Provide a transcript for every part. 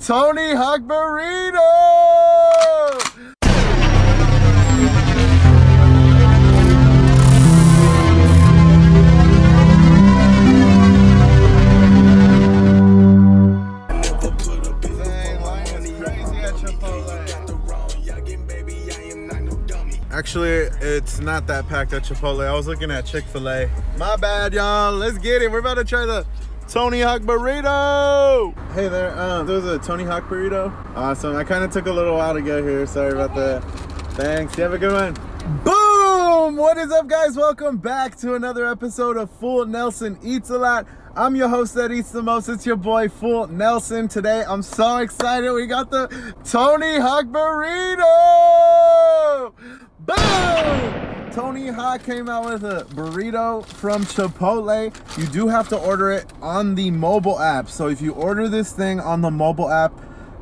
Tony Hawk Burrito! Actually, it's not that packed at Chipotle. I was looking at Chick fil A. My bad, y'all. Let's get it. We're about to try the Tony Hawk Burrito. Hey there. Um, there was a Tony Hawk Burrito. Awesome. I kind of took a little while to get here. Sorry about that. Thanks. You have a good one. Boom! What is up, guys? Welcome back to another episode of Full Nelson Eats a Lot. I'm your host that eats the most. It's your boy Full Nelson. Today, I'm so excited. We got the Tony Hawk Burrito. Boom! Tony Hawk came out with a burrito from Chipotle. You do have to order it on the mobile app. So if you order this thing on the mobile app,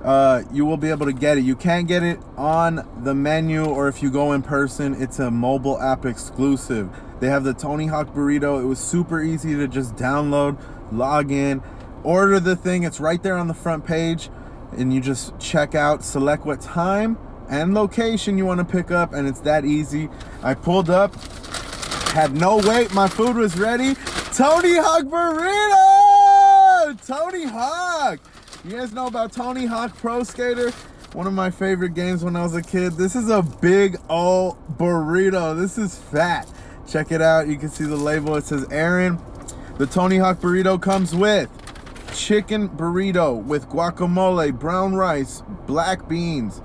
uh, you will be able to get it. You can't get it on the menu or if you go in person, it's a mobile app exclusive. They have the Tony Hawk burrito. It was super easy to just download, log in, order the thing. It's right there on the front page and you just check out, select what time and location you want to pick up and it's that easy. I pulled up, had no wait, my food was ready. Tony Hawk Burrito! Tony Hawk! You guys know about Tony Hawk Pro Skater? One of my favorite games when I was a kid. This is a big old burrito. This is fat. Check it out. You can see the label. It says Aaron. The Tony Hawk Burrito comes with chicken burrito with guacamole, brown rice, black beans,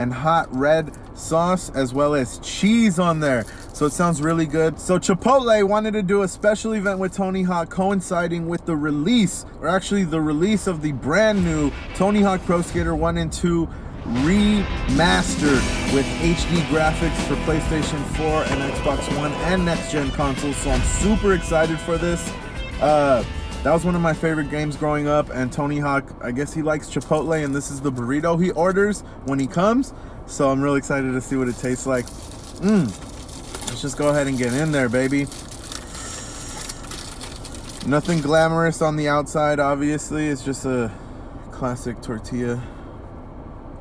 and hot red sauce as well as cheese on there. So it sounds really good. So chipotle wanted to do a special event with tony hawk coinciding with the release or actually the release of the brand new tony hawk pro skater 1 and 2 remastered with hd graphics for playstation 4 and xbox one and next gen consoles. So i'm super excited for this. Uh that was one of my favorite games growing up and tony hawk i guess he likes chipotle and this is the burrito he orders when he comes. So i'm really excited to see what it tastes like. Mmm. let's just go ahead and get in there baby. Nothing glamorous on the outside obviously. It's just a classic tortilla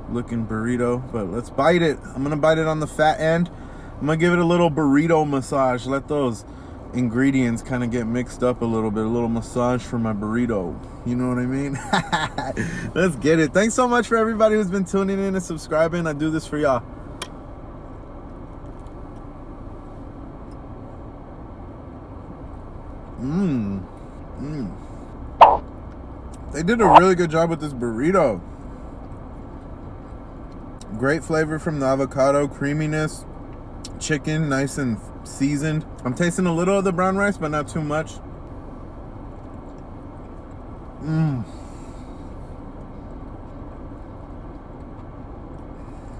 looking burrito but let's bite it. I'm gonna bite it on the fat end. I'm gonna give it a little burrito massage. Let those ingredients kind of get mixed up a little bit a little massage for my burrito. You know what i mean? Let's get it. Thanks so much for everybody who's been tuning in and subscribing. I do this for y'all. Mmm. Mmm. They did a really good job with this burrito. Great flavor from the avocado creaminess. Chicken nice and seasoned. I'm tasting a little of the brown rice, but not too much. Mmm.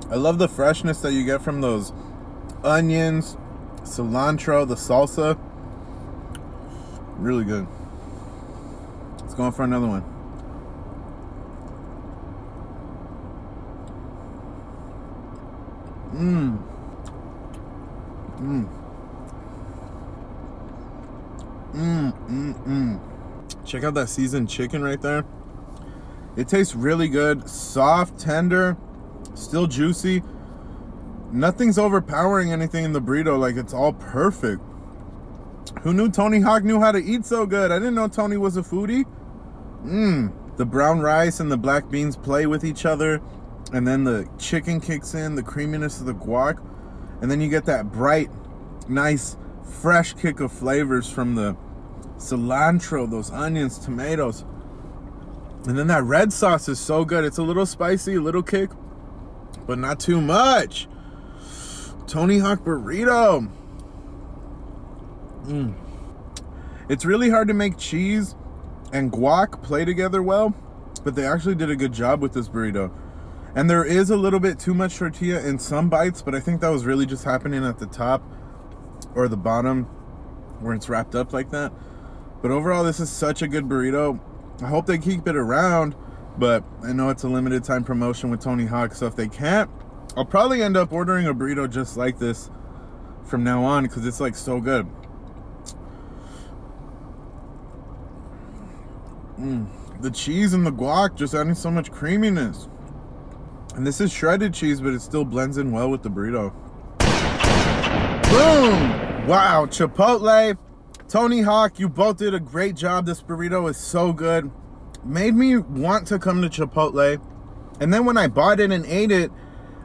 I love the freshness that you get from those onions, cilantro, the salsa. Really good. Let's go on for another one. Mmm. Mmm mmm, mmm. Check out that seasoned chicken right there. It tastes really good. Soft, tender, still juicy. Nothing's overpowering anything in the burrito. Like, it's all perfect. Who knew Tony Hawk knew how to eat so good? I didn't know Tony was a foodie. Mmm. The brown rice and the black beans play with each other. And then the chicken kicks in, the creaminess of the guac. And then you get that bright, nice, fresh kick of flavors from the cilantro, those onions, tomatoes. And then that red sauce is so good. It's a little spicy, a little kick, but not too much. Tony Hawk burrito. Mm. It's really hard to make cheese and guac play together well, but they actually did a good job with this burrito. And there is a little bit too much tortilla in some bites, but I think that was really just happening at the top or the bottom where it's wrapped up like that. But overall, this is such a good burrito. I hope they keep it around, but I know it's a limited time promotion with Tony Hawk, so if they can't, I'll probably end up ordering a burrito just like this from now on because it's like so good. Mm. the cheese and the guac just adding so much creaminess. And this is shredded cheese, but it still blends in well with the burrito. Boom! Wow, Chipotle, Tony Hawk, you both did a great job. This burrito is so good. Made me want to come to Chipotle. And then when I bought it and ate it,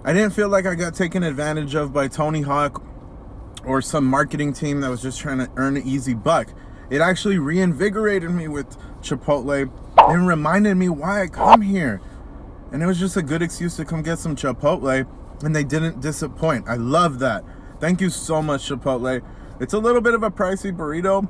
I didn't feel like I got taken advantage of by Tony Hawk or some marketing team that was just trying to earn an easy buck. It actually reinvigorated me with Chipotle and reminded me why I come here. And it was just a good excuse to come get some Chipotle, and they didn't disappoint. I love that. Thank you so much, Chipotle. It's a little bit of a pricey burrito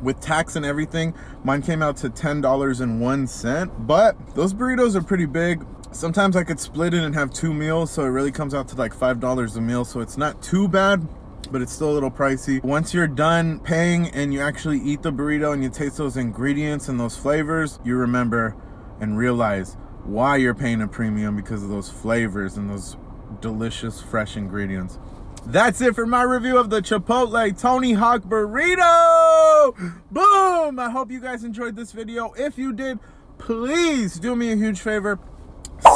with tax and everything. Mine came out to $10.01, but those burritos are pretty big. Sometimes I could split it and have two meals, so it really comes out to like $5 a meal, so it's not too bad but it's still a little pricey. Once you're done paying and you actually eat the burrito and you taste those ingredients and those flavors, you remember and realize why you're paying a premium because of those flavors and those delicious fresh ingredients. That's it for my review of the Chipotle Tony Hawk Burrito. Boom! I hope you guys enjoyed this video. If you did, please do me a huge favor.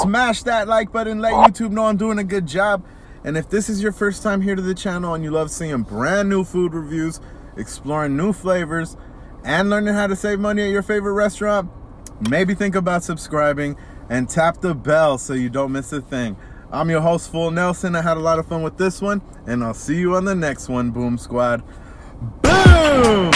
Smash that like button. Let YouTube know I'm doing a good job. And if this is your first time here to the channel and you love seeing brand new food reviews, exploring new flavors, and learning how to save money at your favorite restaurant, maybe think about subscribing and tap the bell so you don't miss a thing. I'm your host, Full Nelson. I had a lot of fun with this one, and I'll see you on the next one, Boom Squad. Boom!